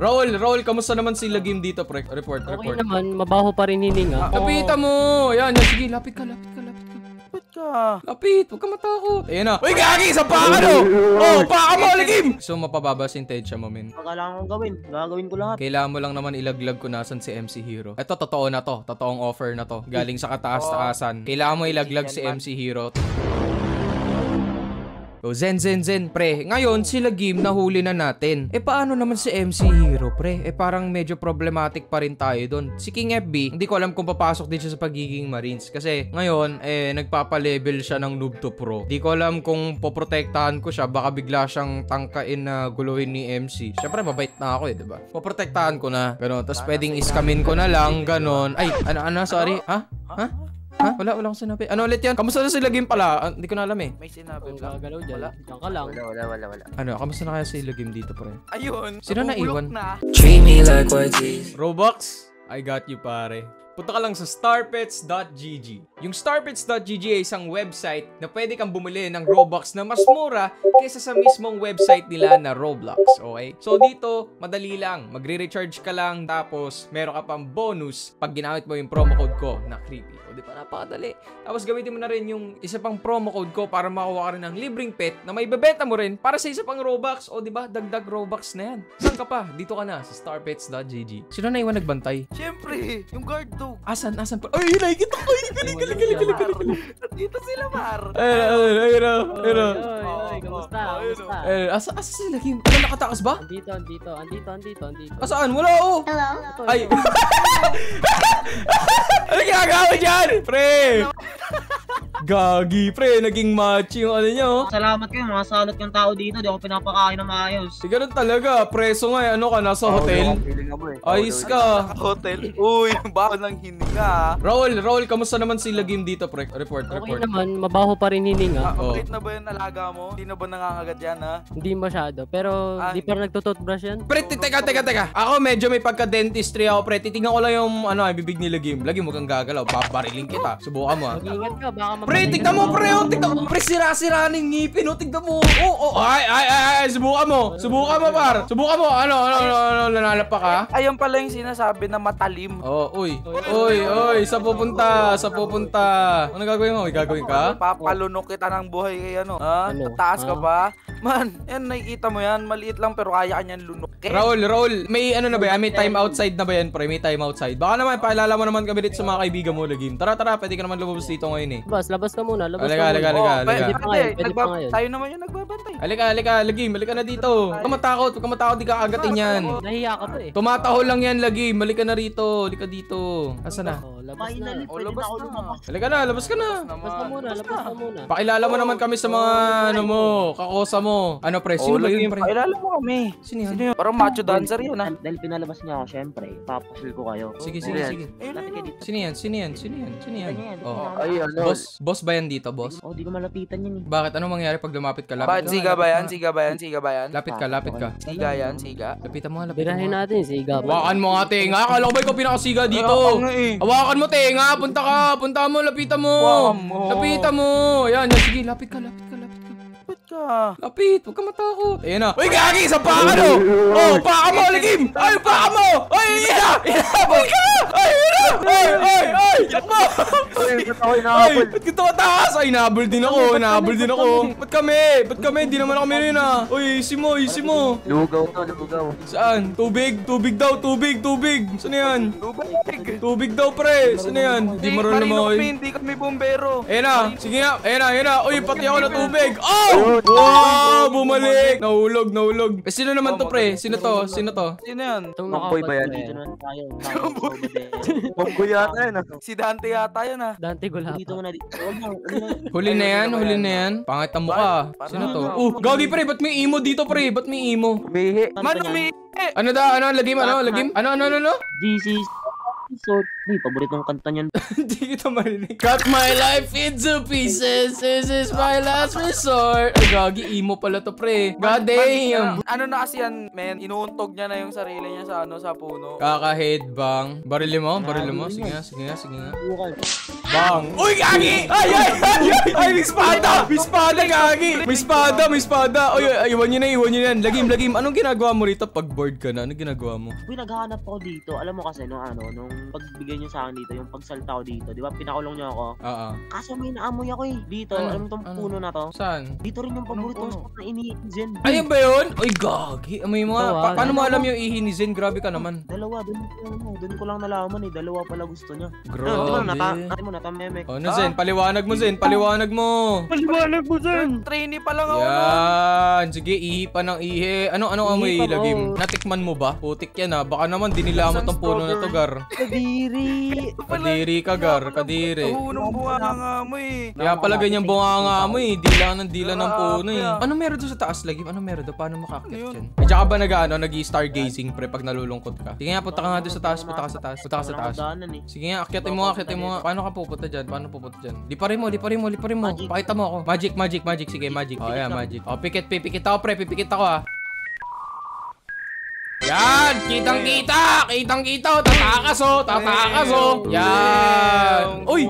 Raul, Raul, kamusta naman si Lagim dito, pre? Report, Okay report. naman, mabaho pa rin hininga. Lapitan mo! Yan, yan, sige, lapit ka, lapit ka, lapit ka. Ba't ka? Lapit, huwag ka matakot. Ayan na. Uy, gagi, sa paka no! Oh, paka mo, Lagim! So, mapababa si intensya mo, min. Ang kailangan kong gawin. Gagawin ko lahat. Kailangan mo lang naman ilaglag kung nasan si MC Hero. Ito, totoo na to. Totoong offer na to. Galing sa kataas-taasan. Kailangan mo ilaglag si MC Hero. O, Zen, Zen, Zen, pre. Ngayon, sila Gim, nahuli na natin. Eh, paano naman si MC Hero, pre? Eh, parang medyo problematic pa rin tayo doon. Si King FB, hindi ko alam kung papasok din siya sa pagiging Marines. Kasi, ngayon, eh, nagpapa-level siya ng noob to pro. Di ko alam kung poprotektahan ko siya. Baka bigla siyang tangkain na guluhin ni MC. Siyempre, mabait na ako eh, diba? Poprotektahan ko na. Ganon. Tapos, pwedeng iskamin ko na lang. Ganon. Ay, ano, ano, sorry. Ha? Ha? Ha? Wala, wala akong sinabi. Ano ulit yan? Kamusta na sila Gim pala? Ah, Hindi ko na alam eh. May sinabi lang. gagalaw dyan, Wala. diyan ka lang. Wala, wala, wala, wala. Ano, kamusta na kaya si Lagim dito, pre? Ayun. Sino? Na. Treat me like what these Robux, I got you pare. Punta ka lang sa starpets.gg. Yung starpets.gg ay isang website na pwede kang bumili ng Robux na mas mura kaysa sa mismong website nila na Roblox, okay? So dito, madali lang. Magre-recharge ka lang tapos meron ka pang bonus pag ginamit mo yung promo code ko na creepy. O di ba napakadali. Tapos gamitin mo na rin yung isa pang promo code ko para makuha ka rin ng libreng pet na may bebenta mo rin para sa isa pang Robux. O di ba dagdag Robux na yan. Saan ka pa? Dito ka na sa starpets.gg. Sino na iwan nagbantay? Siyempre, yung guard dog. Asan? Asan pa? Ay, nakikita ko! Ay, galing, galing, galing, galing, galing. Dito sila, Mar. Ayun, ayun, ayun, ayun, ayun. oy, oy, kamusta? Oh, ayun, Kamusta? Ayun, asa, asa sila, Kim? Ano, nakatakas ba? Andito, andito, andito, andito, andito. Asaan? Wala, oh! Ito, Ay! ano ginagawa dyan? Pre! Gagi, pre. Naging machi yung ano niya, oh. Salamat kayo, mga salot yung tao dito. Di ako pinapakain na maayos. Si ganun talaga. Preso nga, eh. ano ka, nasa hotel? Ayos ka. Hotel. Uy, baon ng hininga. ah. Raul, Raul, kamusta naman si Lagim dito, pre? Report, Okay report. naman, mabaho pa rin Ah, hininga. Oh. mabait na ba yung alaga mo? Hindi na ba nangangagat yan, ha? Hindi masyado. Pero, Ah, di pa rin nagtututbrush yan. Pre, teka, teka, teka. Ako medyo may pagka-dentistry ako, pre. Titingnan ko lang yung, ano, ay, bibig ni Lagim. Lagim, huwag kang gagalaw. Papariling kita. Subukan mo, ah. Mag-ingat ka, baka Pre, tignan mo, pre, oh, tignan mo. Pre, sira-sira ng ngipin, oh, tignan mo. Oh, oh, ay, ay, ay, ay, subukan mo. Subukan mo, par. Subukan mo. Ano, ano, ano, ano, nanalap pa ka? Ayun pala yung sinasabi na matalim. Oh, uy. Uy, uy, sa pupunta, sa pupunta. Ano gagawin mo? May gagawin ka? Papalunok kita ng buhay kay ano. Ha? Ano? Taas ka Ah. Man, yan nakikita mo yan. Maliit lang pero kaya ka niyan lunukin. Raul, Raul, may ano na ba yan? May time outside na ba yan, pre? May time outside. Baka naman, paalala mo naman kami dito sa mga kaibigan mo, Lagim. Tara, tara, pwede ka naman lumabas dito ngayon eh. Labas, labas ka muna, labas Halika, ka halika, muna. halika, Oh, halika. pwede, Pwede pa pwede. ngayon, pwede pa Nagbab- ngayon. tayo naman yung nagbabantay. Halika, halika, Lagim, halika na dito. Huwag ka matakot, huwag ka matakot, di ka agatin yan. Nahiya ka pa eh. Tumataho lang yan, Lagim. Halika na rito, halika dito. Asa na? Oh, labas na. Finally, O, pwede labas na na. lumabas. Halika na, labas ka na. Labas ka muna, labas ka muna. Pakilala mo naman kami sa mga ano mo, kakosa mo. Ano pre, sino ba yun pre? Pakilala mo kami. Sino yun? Parang macho dancer yun, ha? Dahil pinalabas niya ako, syempre, papasil ko kayo. Sige, sige, Yan. sige. Sino yan? Sino yan? Sino yan? Sino yan? Oh. Ay, ano? Boss, boss ba yan dito, boss? Oh, di ko malapitan yun eh. Bakit? Anong mangyari pag lumapit ka? Bakit Lapit ka. siga ba yan? lapit Siga ba yan? Siga ba yan? ka. Lapit ka, lapit ka. Siga yan, siga. Lapitan mo, nga, lapitan mo. Birahin natin si Gab. Hawakan mo nga. Akala ko ba ikaw pinakasiga dito? Eh. Hawakan mo, tenga. Punta ka. Punta mo, lapitan mo. Mo. Lapitan mo. Yan, yan. Sige, lapit ka, lapit ka, lapit ka. Ba't ka? Lapit, huwag ka matakot. Ayan na. Uy, gagi, sa paka no. Oh, paka mo, ligim. Ay, paka mo. Ay, yan na. Inabol ka. Ay. Ay, ay, ay. Yakbo. Ay, ba't ako ba't ka tumataas? Ay, nabol din ako. Nabol din ako. Ba't kami? Ba't kami? Hindi naman ako meron ah. Uy, isi mo, isi mo. Lugaw to, lugaw. Saan? Tubig, tubig daw, tubig, tubig. Saan yan? Lubag. Tubig daw, pre. Saan yan? Hindi marunong kami, hindi kami bombero. Ayan na, sige nga, ayan na, ayan na. Uy, pati ako na tubig. Oh! Wow, bumalik. Nahulog, nahulog. Eh, sino naman to, pre? Sino to? Sino to? Sino yan? Itong Mamboy ba yan? nakapat Dito. Dito Mamboy yata yan ah. Si Dante yata yan ah. Dante Gulapa. dito. Mo, na. Huli na yan, huli na yan. Pangit ang mukha. Sino to? Uh, gagi pre, ba't may imo dito, pre? Ba't may imo? Umihi. Man, umihi. Ano da? Ano? Lagim? Ano? Lagim? Ano? Ano? Ano? Ano? This is episode. Uy, paboritong kanta niyan. Hindi kita marinig. Cut my life into pieces. This is my last resort. Ay, gagi, imo pala to, pre. God damn. Ano na kasi yan, men? Inuuntog niya na yung sarili niya sa ano, sa puno. Kaka-headbang. Barili mo? Barili mo? Sige nga, sige nga, sige nga. Bang! Uy, gagi! Ay, ay, ay, ay! Ay, may espada! May espada, gagi! May espada, may espada! Uy, ay, iwan nyo na, iwan nyo na. Lagim, lagim. Anong ginagawa mo rito pag bored ka na? Anong ginagawa mo? Uy, naghahanap ako dito. Alam mo kasi, nung ano, nung pagbigay niyo sa akin dito, yung pagsalta ko dito, di ba, pinakulong niyo ako. Oo. Kaso may naamoy ako eh. Dito, Ano? alam mo tong Ano? puno na to? Saan? Dito rin yung paborito puno? spot na iniitin. Ayun ba yun? Uy, gagi. Mo. Ito, ah. Pa- paano mo alam yung ihi ni Zen? Grabe ka naman. Dalawa, dun, ano, dun ko lang nalaman eh. Dalawa pala gusto niya. Ano, Grabe. di ba, nata, nata mo, natamemek. Oh, ano Zen? Paliwanag mo Zen. Paliwanag mo. Paliwanag mo dyan. Trainee pa lang ako. Yan. Sige, ihi pa ng ihi. Ano, ano amoy Ihi pa, lagim? oh. Natikman mo ba? Putik yan ah. Baka naman dinilamot ang puno na to, Gar. Kadiri. Kadiri ka, Gar. Kadiri. Tuhunong bunga nga mo eh. Kaya pala ganyan bunga nga mo eh. Dila ng dila ng puno eh. Ah. Ano meron doon sa taas, Lagim? Ano meron doon? Paano makakit Ano yun? yan? Eh, tsaka ba nag, ano, nag-stargazing pre pag nalulungkot ka? Sige nga, punta ka nga doon sa taas. Punta ka sa taas. Punta ka sa taas. Eh. Sige nga, akyatin mo nga, akyatin mo nga. Paano ka pupunta dyan? Paano pupunta dyan? Liparin mo, liparin mo, liparin mo. Magic. Pakita mo ako. Magic, magic, magic. Sige, magic. Oh, yeah, magic. Oh, pikit, pipikit ako, pre. Pipikit ako, ah. Yan! Kitang kita! Kitang kita! oh. Tatakas oh! Tatakas oh! Yan! Uy!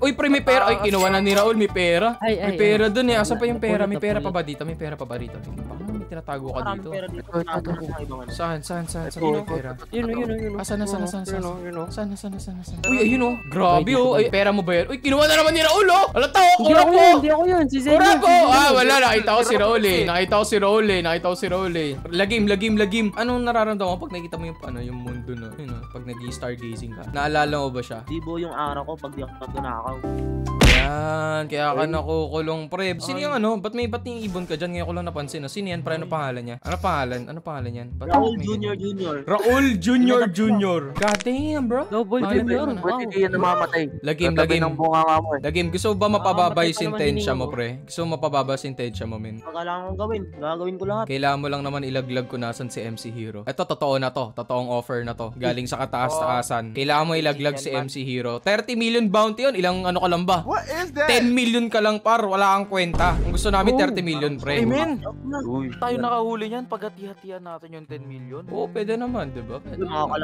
Uy, pre, may pera. Ay, kinuha na ni Raul. May pera. Ay, ay, May pera dun eh. Asa pa yung pera? May pera pa ba dito? May pera pa ba rito? Baka may tinatago ka dito. ano. Saan? Saan? Saan? Saan yung pera? Yun, yun, yun, yun. Na? Saan? Saan? Saan. Saan? Saan? Saan? Saan na? Uy, ayun oh. Grabe dito oh. Ay, pera mo ba yan? Uy, kinuha na naman ni Raul oh. Alata oh. Hindi Kura yun, hindi ako yun. Si Zen Kura Zen Ah, wala. Nakita ko si Raul eh. Nakita ko si Raul eh. Nakita ko si Raul eh. Lagim, lagim, lagim. Anong nararamdaman mo pag nakita mo yung ano, yung mundo no? Yun oh. Pag nag-stargazing ka. Naalala mo ba siya? Di buo yung araw ko pag di ako nagnanakaw. Yan, kaya ka nakukulong pre. Sino yung ano? Ba't may ba't yung ibon ka dyan? Ngayon ko lang napansin. No? Sino yan? Pre, ano pangalan niya? Ano pangalan? Ano pangalan yan? Ba't Raul Junior ganyan? Junior. Raul Junior Junior. God damn, bro. Double junior. ba yun? Wow. Ba't hindi yan namamatay? Lagim, lagim. ng bunga nga mo eh. Lagim, gusto mo ba mapababa yung hiningo mo, pre? Gusto mo mapababa yung sintensya mo, men? Kailangan kong gawin, gagawin ko lahat. Kailangan mo lang naman ilaglag kung nasan si MC Hero. Ito, totoo na to. Totoong offer na to. Galing sa kataas-taasan. Kailangan mo ilaglag si MC Hero. 30 million bounty yun. Ilang ano ka lang ba? What is that? 10 million ka lang par. Wala kang kwenta. Kung gusto namin 30 million, pre. Amen. Uy. Tayo nakahuli niyan pag hati-hatian natin yung 10 million. Oo, pwede naman, di ba?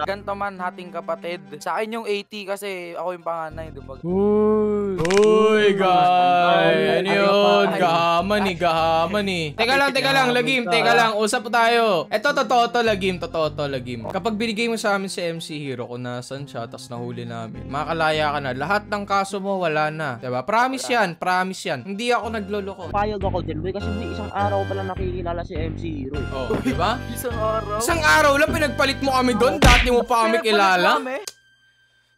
Ganto man, hating kapatid. Sa akin yung 80 kasi ako yung panganay, di ba? Uy, guy! Ano yun? Gahaman eh, gahaman eh. Teka lang, teka lang, Lagim, teka lang. Usap tayo. Ito, totoo to, Lagim. Totoo to, Lagim. Kapag binigay mo sa amin si MC Hero kung nasan siya, tapos nahuli namin, makakalaya ka na. Lahat ng kaso mo, wala na. Diba? Promise yan, promise yan. Hindi ako nagloloko. Payag ako dyan, boy. Kasi boy, isang araw pa lang nakikilala si MC Hero. eh. Oh, diba? Isang araw. Isang araw lang pinagpalit mo kami doon. Dati mo pa kami kilala. kami.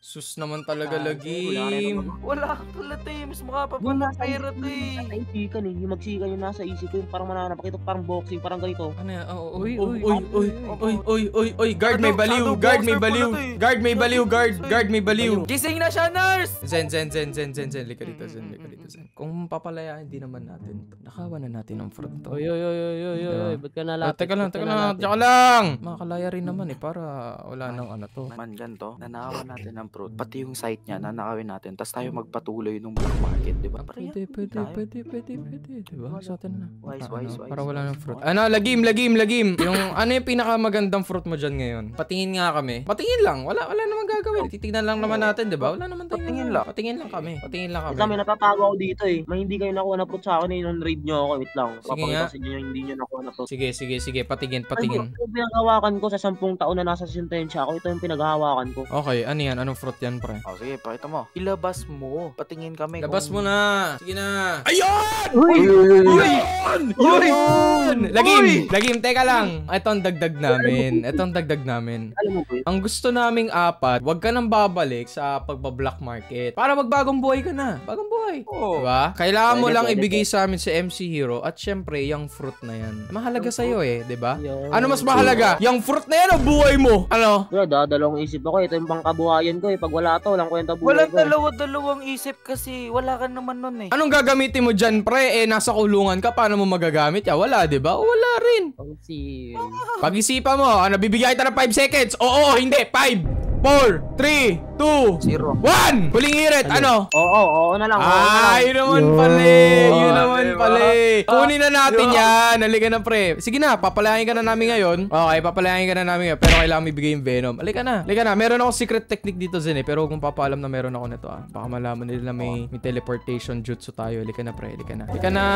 Sus naman talaga, Lagim. naman. Wala pala tayo. Mas makapapa Yung ng nasa pera ko, eh. nasa isikan eh. Yung magsikan yung nasa isip ko, yung parang mananap. Ito parang boxing, parang ganito. Ano yan? Oh, uy, uy, uy, uy, uy, uy, uy, uy, guard may baliw, guard may boxer baliw, pala eh. guard may baliw, guard, guard may baliw. Gising na siya, nurse! Zen, zen, zen, zen, zen, zen, lika dito, zen, lika zen. Kung papalayain din naman natin to, nakawa na natin ang fruit to. Oy, oy, oy, oy, oy, oy, oy. Ba't ka Oh, nalapit? teka lang, Ba't ka teka lang, nalapit? teka lang! Makakalaya rin naman eh, para wala nang ano to. Man, ganito, nanakawan natin ng fruit. Pati yung site niya, nanakawin natin. Tapos tayo magpatuloy nung black market, di ba? Para Pwede, yan, pwede, tayo. pwede, pwede, pwede, diba? Sa atin na. Wise, Para wise, ano, wise, Para wala wise. ng fruit. Ano, lagim, lagim, lagim. Yung, ano yung pinakamagandang fruit mo dyan ngayon? Patingin nga kami. Patingin lang. Wala, wala namang gagawin. Titignan lang naman natin, di ba? Wala naman tayong Patingin ano. lang. Patingin lang kami. Patingin lang kami. May natatago ako dito eh. May hindi kayo nakuha na fruit sa akin eh. Nung raid nyo ako, wait lang. Sige Papakita nga. sa inyo yung hindi nyo nakuha na fruit. Sige, sige, sige. Patingin, patingin. Yung pinaghawakan ko sa sampung taon na nasa sentensya ako, ito yung pinaghahawakan ko. Okay, ano yan? Anong fruit yan, pre? Oh, sige, pakita mo. Ilabas mo. Patingin kami. Labas kung- mo na. Sige na. Ayun! Uy! Yun! Yun! Lagim! Lagim, teka lang. Ito ang dagdag namin. Ito ang dagdag namin. Alam mo ba? Ang gusto naming apat, wag ka nang babalik sa pagbablock market. Para magbagong buhay ka na. Bagong buhay. Oo. Diba? Kailangan mo lang ibigay sa amin si MC Hero at syempre, yung fruit na yan. Mahalaga sa'yo eh, diba? Yo. Ano mas mahalaga? Yung fruit na yan o buhay mo? Ano? Bro, dadalawang isip ako. Ito yung pangkabuhayan ko eh. Pag wala to, walang kwenta buhay Walang ko. eh. dalawa-dalawang isip kasi wala ka naman nun eh. Anong gagamitin mo dyan, pre? Eh, nasa kulungan ka. Paano mo magagamit? Ya, wala, diba? Wala rin. Ang si... Pag-isipan mo, ano, bibigyan kita ng 5 seconds. Oo, hindi. 5, 4, 3, two, Zero. one! Huling hirit, ano? Oo, oo, oo na lang. Ah, yun naman pala eh. Yun Ah, naman diba? pala eh. Kunin na natin Diba? yan. Halika na pre. Sige na, papalayain ka na namin ngayon. Okay, papalayain ka na namin ngayon. Pero kailangan may bigay yung Venom. Halika na. Halika na. Meron ako secret technique dito Zen eh. Pero kung papaalam na meron ako nito ah. Baka malaman nila na may, may teleportation jutsu tayo. Halika na pre. Halika na. Halika na.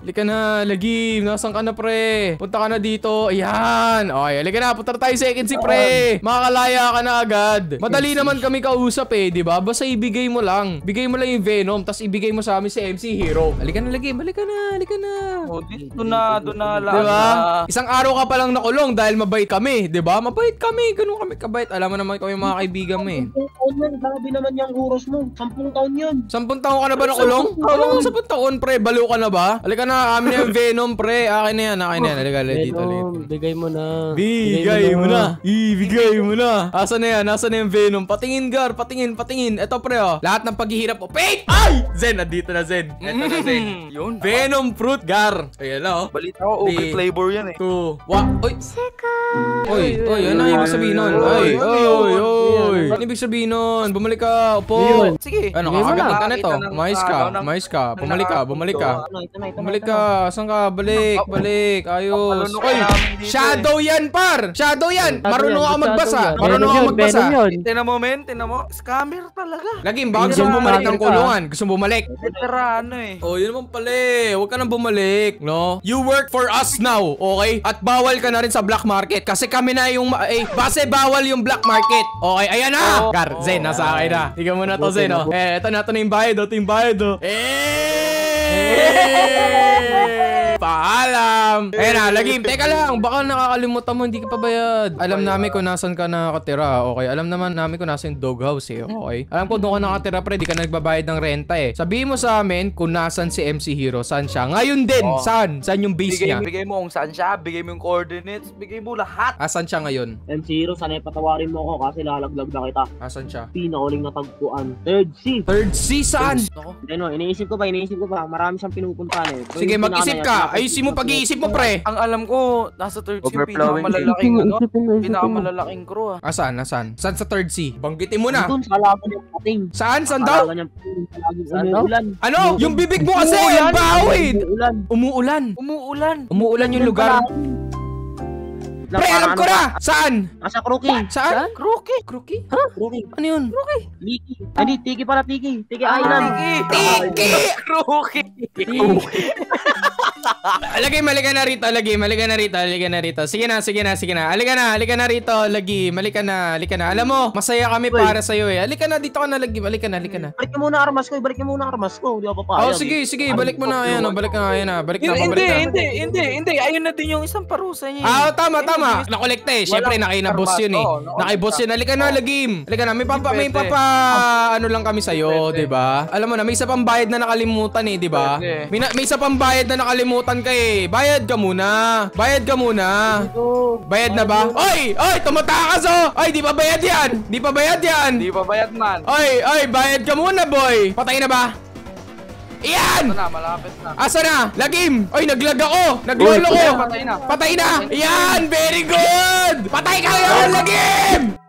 Halika na. Lagim. Nasaan ka na pre? Punta ka na dito. Ayan. Okay, halika na. Punta na tayo sa agency pre. Makakalaya ka na agad. Madali naman kami kausap eh, di ba? Basta ibigay mo lang. Bigay mo lang yung Venom, tapos ibigay mo sa amin si MC Hero. Halika na lagi, halika na, halika na. Oh, dito na, doon na lang. Di ba? na. Isang araw ka pa lang nakulong dahil mabait kami, di ba? Mabait kami, ganun kami kabait. Alam mo naman kami mga kaibigan mo eh. Yan, grabe naman yung oras mo. Sampung taon yan. Sampung taon ka na ba nakulong? Oh, sampung taon, pre. Balo ka na ba? Halika na, amin na yung Venom, pre. Akin na yan, akin na yan. Halika, halika dito, Venom, dito. bigay mo na. Bigay mo na. Ibigay mo na. Asa na yan? Asa na yung Venom? Patingin, Gar. Patingin, patingin. Ito, pre, oh. Lahat ng paghihirap mo. Wait! Ay! Zen, nandito na, Zen. Ito na, Zen. Yun. Venom fruit, Gar. Ayan na, oh. Balita ko, ube Di- flavor yan eh. Two. Wa. Oy. Oy, oy, ano ibig sabihin nun? Oy, oy, oy, oy. Ano ibig sabihin nun? Bumalik ka. Upo. Sige. Ano, kakagat na. ka nito. Nakakita ng- Mais ka, ano, ng- mais ka. Bumalik ka, bumalik ka. Ano, ito na, ito na. Bumalik ito na. ka. Saan ka? Balik, balik. Ayos. Oy, dito shadow yan, par. Shadow yan. Marunong ako magbasa. Marunong ako magbasa. Tinan mo, men. Tinan mo. Scammer talaga. Laging baka gusto bumalik ng kulungan. Gusto mo bumalik. Veterano eh. Oh, yun naman pala eh. Huwag ka nang bumalik, no? You work for us now, okay? At bawal ka na rin sa black market kasi kami na yung ma- eh, base bawal yung black market. Okay, ayan na! Oh. Gar, Zen, nasa akin na. Tingnan mo na to, Zen, oh. Eh, ito na, ito na yung bayad, oh. Ito yung bayad, oh. Eh! Paalam! Ayan na, lagim. Teka lang, baka nakakalimutan mo, hindi ka pa bayad. Alam namin kung nasan ka nakatira, okay? Alam naman namin kung nasan yung doghouse, eh, okay? Alam ko doon ka nakatira, pre, di ka nagbabayad ng renta, eh. Sabihin mo sa amin kung nasan si MC Hero, saan siya. Ngayon din, Oh. saan? Saan yung base Bigay, niya? bigay mo kung saan siya, bigay mo yung coordinates, bigay mo lahat. Asan siya ngayon? M0, sanay patawarin mo ako kasi lalaglag na kita. Asan siya? Pinakaling natagpuan. Third C. Third C, saan? Ako. Hindi no, iniisip ko pa, iniisip ko pa. Marami siyang pinupuntahan eh. Sige, mag-isip ka. Ayusin mo pag-iisip mo, pre. Ang alam ko, nasa third Overflowing. pinakamalalaking ano, pinakamalalaking crew ah. Asan? Asan? Saan sa third C? Banggitin mo na. Doon sa laban niyang pating. Saan? Saan daw? Saan daw? Ano? Yung bibig mo kasi, Umuulan. bawid! Umuulan. Umuulan. Umuulan. Yung lugar. Pre, alam ko na! Saan? Nasa Crookie. Saan? Crookie. Crookie? Crookie. Ano yun? Liki. Hindi, Tiki pala, Tiki. Tiki Ah, Island. Tiki. Crookie. Lagi, malika na rito, lagi, malika na rito, halika na rito. Sige na, sige na, sige na. Halika na, halika na rito, lagi, malika na, halika na. Alam mo, masaya kami para sa iyo eh. Halika na dito ka na, lagi, halika na, halika na. Balik mo muna armas ko. Balik mo muna armas ko. Hindi ako Oh, papayag. sige, sige, balik mo na, ayan, oh, balik na, ayan na, balik na, Hindi, balik na. hindi, hindi, hindi. Ayun na din yung isang parusa niya. Ah, oh, tama, tama. na. Nakolekta eh. Siyempre, Walang nakinabos yun eh. Nakiboss yun. Halika na, lagim. Halika na. May papa, may papa, ano lang kami sa'yo, Pwede. di ba? Alam mo na, may isa pang bayad na nakalimutan eh, di ba? May, na- may isa pang bayad na nakalimutan ka eh. Bayad ka muna. Bayad ka muna. Bayad na ba? Oy! Oy! Tumatakas oh! Oy! Di pa bayad yan! Di pa bayad yan! Hindi pa bayad man. Oy! Oy! Bayad ka muna, boy! Patay na ba? Iyan! Ito na, malapit na. Asa na? Lagim! Oy, naglag ako! Naglolo ko! Patay na. Patay na! Yan! Very good! Patay ka ngayon, Lagim!